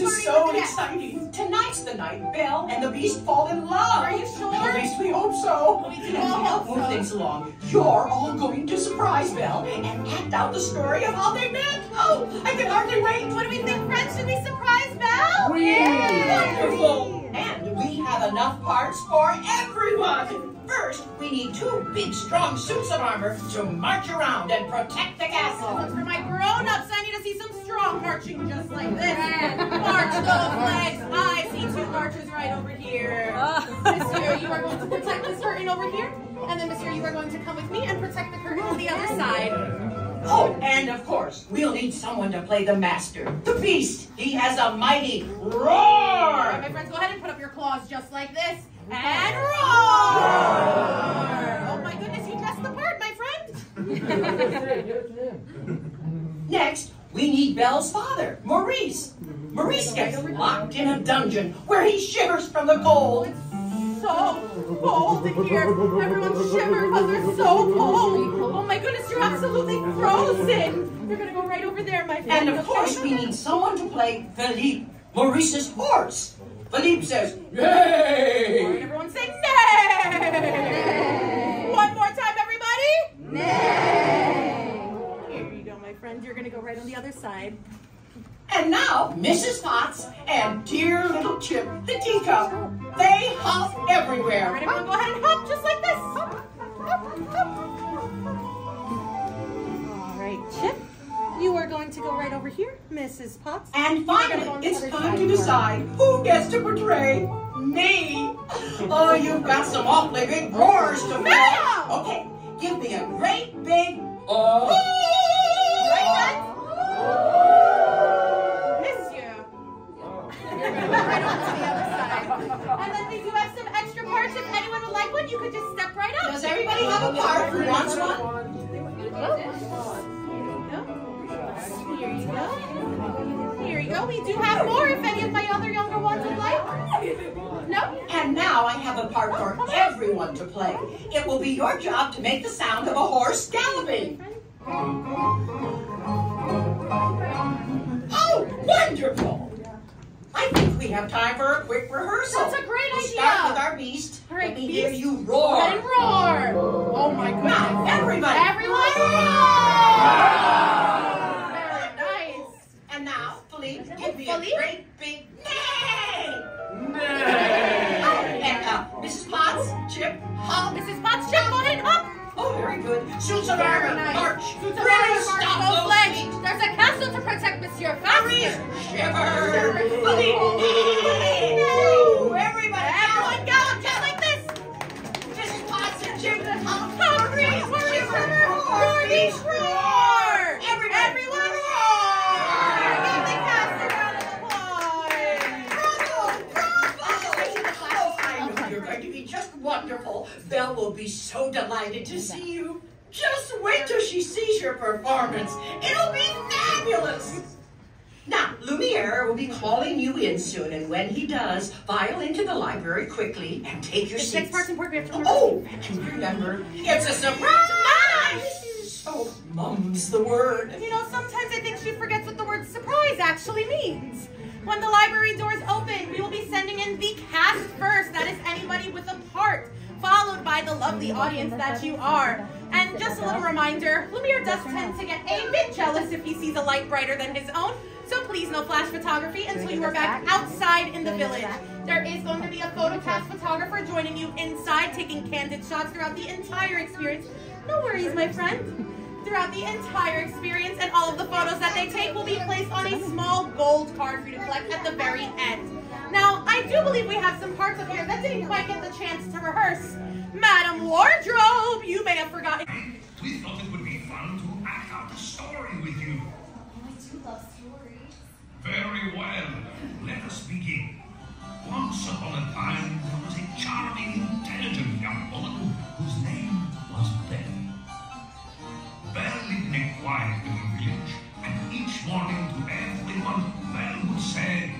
this is so exciting. Tonight's the night Belle and the Beast fall in love. Are you sure? At least we hope so. We do And to all help hope move so. things along, you're all going to surprise Belle and act out the story of how they met. Oh, I can hardly wait. What do we think, friends? Should we surprise Belle? Wonderful! And we have enough parts for everyone! First, we need two big, strong suits of armor to march around and protect the castle. But for my grown-ups, I need to see some strong marching just like this. Over here. And then, Monsieur, you are going to come with me and protect the curtain on the other side. Oh, and of course, we'll need someone to play the master, the beast. He has a mighty roar! All right, my friends, go ahead and put up your claws just like this. And roar! Oh my goodness, you dressed the part, my friend. Next, we need Belle's father, Maurice. Maurice gets locked in a dungeon where he shivers from the cold. so cold in here. Everyone shiver because they're so cold. Oh my goodness, you're absolutely frozen. You're gonna go right over there, my friend. And of course, we need someone to play Philippe, Maurice's horse. Philippe says, All right, Yay! everyone say nay. One more time, everybody. Nay. Here you go, my friend. You're gonna go right on the other side. And now, Mrs. Potts and dear little Chip, the teacup, they hop All right, everywhere. everyone, go ahead and hop just like this. Hop, hop, hop. All right, Chip. You are going to go right over here, Mrs. Potts. And You're go finally, it's time to decide who gets to portray me. Oh, you've got some awfully big roars to No! fill. Okay, give me a great big oh. Go. We do have more if any of my other younger ones would like. No? And now I have a part for everyone to play. It will be your job to make the sound of a horse galloping. Oh, wonderful! I think we have time for a quick rehearsal. That's a great we'll idea. Start with our beast. All right, Let me hear you roar. Good. Suits of armor, march. Really stop those feet. There's a castle to protect Monsieur Faster. shiver. Philippe, be so delighted to see you. Just wait till she sees your performance. It'll be fabulous. Now, Lumiere will be calling you in soon, and when he does, file into the library quickly and take your The seats. next part's important. We have to. Oh, and remember, it's a surprise! Oh, mum's the word. You know, sometimes I think she forgets what the word surprise actually means. When the library doors open, we will be sending in the cast by the lovely audience that you are. And just a little reminder, Lumiere does tend to get a bit jealous if he sees a light brighter than his own. So please no flash photography until you are back outside in the village. There is going to be a PhotoPass photographer joining you inside, taking candid shots throughout the entire experience. No worries, my friend throughout the entire experience, and all of the photos that they take will be placed on a small gold card for you to collect at the very end. Now, I do believe we have some parts up here that didn't quite get the chance to rehearse. Madam Wardrobe, you may have forgotten. We thought it would be fun to act out a story with you. Oh, I do love stories. Very well. Let us begin. Once upon a time, there was a charming, intelligent young woman whose name was Belle. Belle lived in a quiet little village, and each morning to everyone, Belle would say,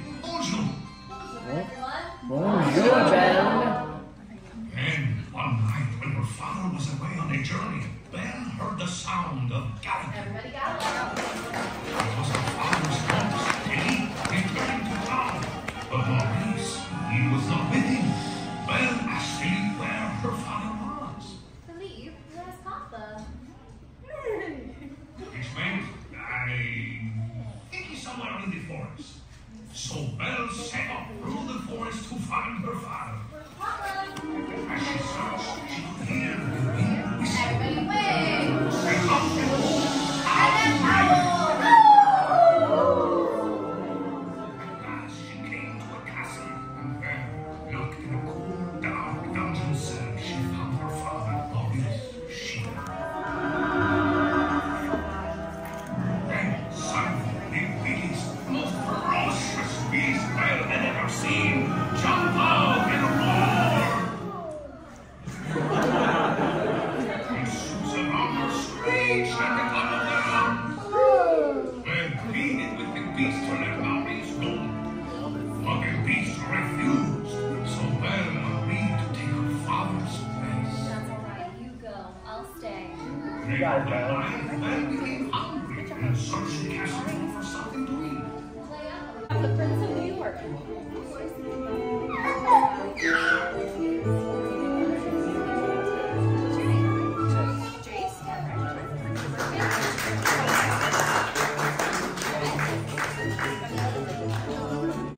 father was away on a journey. Ben heard the sound of galloping. Everybody gallop. It was the father's horse, and he returned to town. But Maurice, he was not with him. Ben asked him where her father was. Believe where's Papa? Which meant I think he's somewhere in the forest. So Belle set off through the forest to find her father. stage and become a werewolf. They pleaded with the beast to let Maurice go. But the beast refused, so Velma be to take her father's place. That's all right. You go. I'll stay. They were alive and became hungry and searched the castle for something to eat. I'm the Prince of New York.